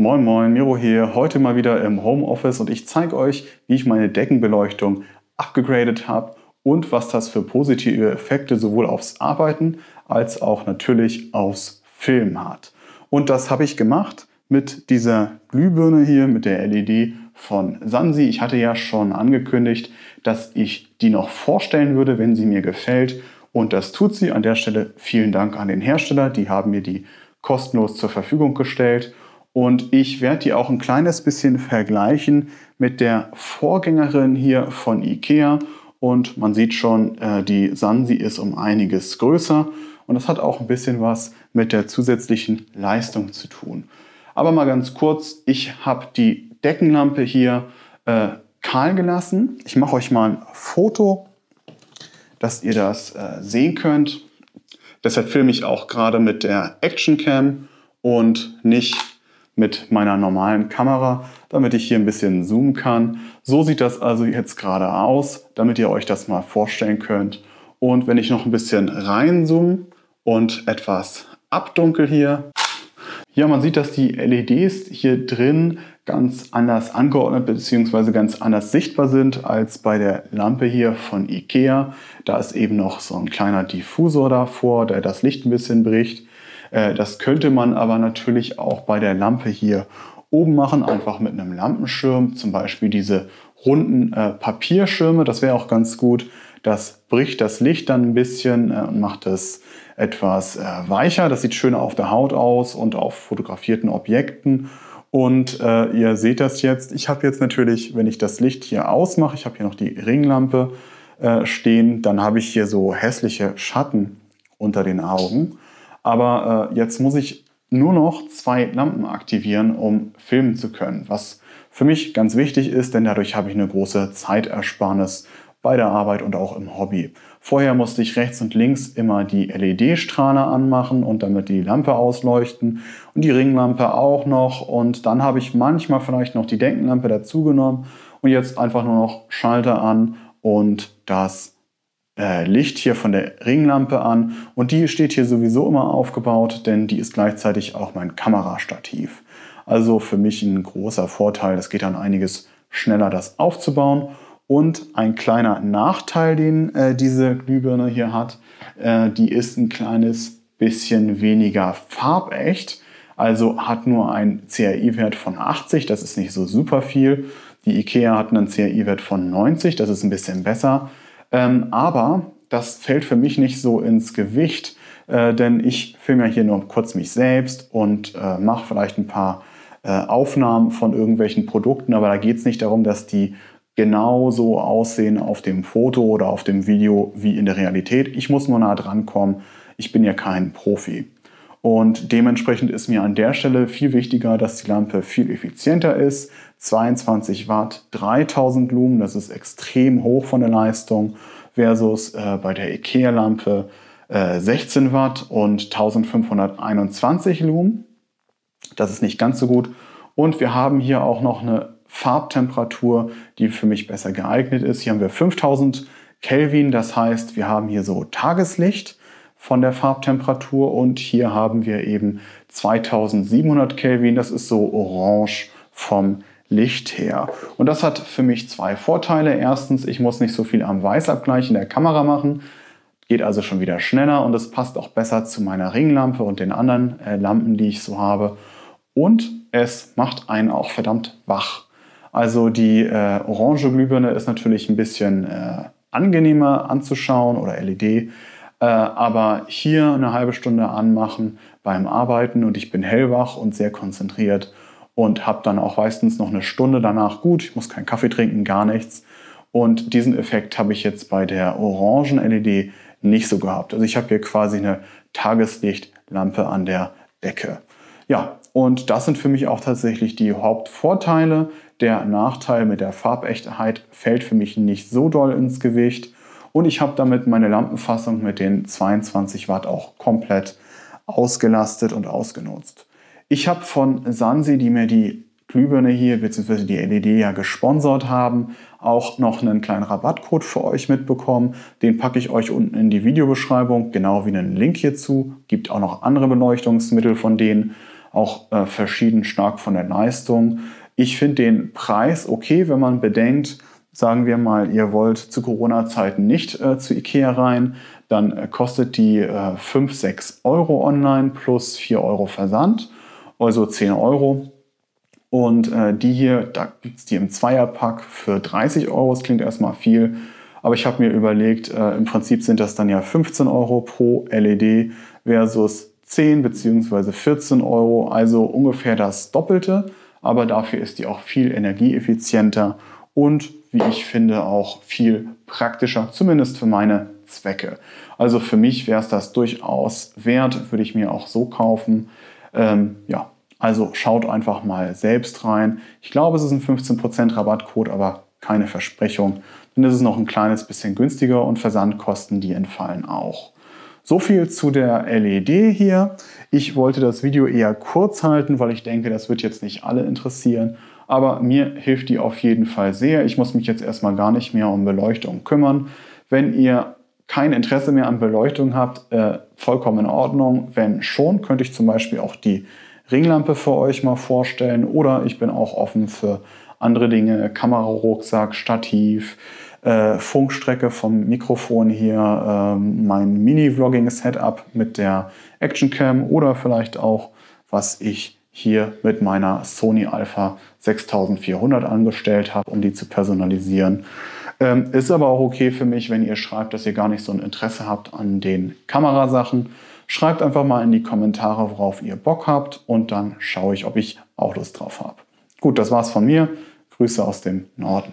Moin Moin, Miro hier, heute mal wieder im Homeoffice und ich zeige euch, wie ich meine Deckenbeleuchtung abgegradet habe und was das für positive Effekte sowohl aufs Arbeiten als auch natürlich aufs Filmen hat. Und das habe ich gemacht mit dieser Glühbirne hier, mit der LED von Sansi. Ich hatte ja schon angekündigt, dass ich die noch vorstellen würde, wenn sie mir gefällt. Und das tut sie. An der Stelle vielen Dank an den Hersteller. Die haben mir die kostenlos zur Verfügung gestellt. Und ich werde die auch ein kleines bisschen vergleichen mit der Vorgängerin hier von IKEA. Und man sieht schon, äh, die Sansi ist um einiges größer. Und das hat auch ein bisschen was mit der zusätzlichen Leistung zu tun. Aber mal ganz kurz, ich habe die Deckenlampe hier äh, kahl gelassen. Ich mache euch mal ein Foto, dass ihr das äh, sehen könnt. Deshalb filme ich auch gerade mit der Action Cam und nicht mit meiner normalen Kamera, damit ich hier ein bisschen zoomen kann. So sieht das also jetzt gerade aus, damit ihr euch das mal vorstellen könnt. Und wenn ich noch ein bisschen reinzoome und etwas abdunkel hier, ja, man sieht, dass die LEDs hier drin ganz anders angeordnet bzw. ganz anders sichtbar sind als bei der Lampe hier von IKEA. Da ist eben noch so ein kleiner Diffusor davor, der das Licht ein bisschen bricht. Äh, das könnte man aber natürlich auch bei der Lampe hier oben machen, einfach mit einem Lampenschirm, zum Beispiel diese runden äh, Papierschirme, das wäre auch ganz gut. Das bricht das Licht dann ein bisschen äh, und macht es etwas äh, weicher. Das sieht schöner auf der Haut aus und auf fotografierten Objekten. Und äh, ihr seht das jetzt. Ich habe jetzt natürlich, wenn ich das Licht hier ausmache, ich habe hier noch die Ringlampe äh, stehen, dann habe ich hier so hässliche Schatten unter den Augen. Aber äh, jetzt muss ich nur noch zwei Lampen aktivieren, um filmen zu können, was für mich ganz wichtig ist, denn dadurch habe ich eine große Zeitersparnis bei der Arbeit und auch im Hobby. Vorher musste ich rechts und links immer die LED-Strahler anmachen und damit die Lampe ausleuchten und die Ringlampe auch noch. Und dann habe ich manchmal vielleicht noch die Denkenlampe dazugenommen und jetzt einfach nur noch Schalter an und das äh, Licht hier von der Ringlampe an. Und die steht hier sowieso immer aufgebaut, denn die ist gleichzeitig auch mein Kamerastativ. Also für mich ein großer Vorteil. Es geht dann einiges schneller, das aufzubauen. Und ein kleiner Nachteil, den äh, diese Glühbirne hier hat, äh, die ist ein kleines bisschen weniger farbecht. Also hat nur einen CRI-Wert von 80, das ist nicht so super viel. Die IKEA hat einen CRI-Wert von 90, das ist ein bisschen besser. Ähm, aber das fällt für mich nicht so ins Gewicht, äh, denn ich filme ja hier nur kurz mich selbst und äh, mache vielleicht ein paar äh, Aufnahmen von irgendwelchen Produkten, aber da geht es nicht darum, dass die genauso aussehen auf dem Foto oder auf dem Video wie in der Realität. Ich muss nur nah dran kommen. Ich bin ja kein Profi. Und dementsprechend ist mir an der Stelle viel wichtiger, dass die Lampe viel effizienter ist. 22 Watt, 3000 Lumen, das ist extrem hoch von der Leistung, versus äh, bei der IKEA-Lampe äh, 16 Watt und 1521 Lumen. Das ist nicht ganz so gut. Und wir haben hier auch noch eine Farbtemperatur, die für mich besser geeignet ist. Hier haben wir 5000 Kelvin, das heißt, wir haben hier so Tageslicht von der Farbtemperatur und hier haben wir eben 2700 Kelvin, das ist so orange vom Licht her. Und das hat für mich zwei Vorteile. Erstens, ich muss nicht so viel am Weißabgleich in der Kamera machen, geht also schon wieder schneller und es passt auch besser zu meiner Ringlampe und den anderen äh, Lampen, die ich so habe. Und es macht einen auch verdammt wach. Also die äh, orange Glühbirne ist natürlich ein bisschen äh, angenehmer anzuschauen oder LED, aber hier eine halbe Stunde anmachen beim Arbeiten und ich bin hellwach und sehr konzentriert und habe dann auch meistens noch eine Stunde danach gut. Ich muss keinen Kaffee trinken, gar nichts. Und diesen Effekt habe ich jetzt bei der orangen LED nicht so gehabt. Also ich habe hier quasi eine Tageslichtlampe an der Decke. Ja, und das sind für mich auch tatsächlich die Hauptvorteile. Der Nachteil mit der Farbechtheit fällt für mich nicht so doll ins Gewicht. Und ich habe damit meine Lampenfassung mit den 22 Watt auch komplett ausgelastet und ausgenutzt. Ich habe von Sansi, die mir die Glühbirne hier bzw. die LED ja gesponsert haben, auch noch einen kleinen Rabattcode für euch mitbekommen. Den packe ich euch unten in die Videobeschreibung, genau wie einen Link hierzu. Gibt auch noch andere Beleuchtungsmittel von denen. auch äh, verschieden stark von der Leistung. Ich finde den Preis okay, wenn man bedenkt, sagen wir mal, ihr wollt zu Corona-Zeiten nicht äh, zu Ikea rein, dann äh, kostet die äh, 5, 6 Euro online plus 4 Euro Versand, also 10 Euro. Und äh, die hier, da gibt es die im Zweierpack für 30 Euro. Das klingt erstmal viel, aber ich habe mir überlegt, äh, im Prinzip sind das dann ja 15 Euro pro LED versus 10 bzw. 14 Euro, also ungefähr das Doppelte. Aber dafür ist die auch viel energieeffizienter und, wie ich finde, auch viel praktischer, zumindest für meine Zwecke. Also für mich wäre es das durchaus wert, würde ich mir auch so kaufen. Ähm, ja, also schaut einfach mal selbst rein. Ich glaube, es ist ein 15% Rabattcode, aber keine Versprechung. Dann ist es noch ein kleines bisschen günstiger und Versandkosten, die entfallen auch. So viel zu der LED hier. Ich wollte das Video eher kurz halten, weil ich denke, das wird jetzt nicht alle interessieren. Aber mir hilft die auf jeden Fall sehr. Ich muss mich jetzt erstmal gar nicht mehr um Beleuchtung kümmern. Wenn ihr kein Interesse mehr an Beleuchtung habt, äh, vollkommen in Ordnung. Wenn schon, könnte ich zum Beispiel auch die Ringlampe für euch mal vorstellen oder ich bin auch offen für andere Dinge, Kamerarucksack, Stativ, äh, Funkstrecke vom Mikrofon hier, äh, mein Mini-Vlogging-Setup mit der Actioncam oder vielleicht auch, was ich hier mit meiner Sony Alpha 6400 angestellt habe, um die zu personalisieren. Ähm, ist aber auch okay für mich, wenn ihr schreibt, dass ihr gar nicht so ein Interesse habt an den Kamerasachen. Schreibt einfach mal in die Kommentare, worauf ihr Bock habt und dann schaue ich, ob ich auch Lust drauf habe. Gut, das war's von mir. Grüße aus dem Norden.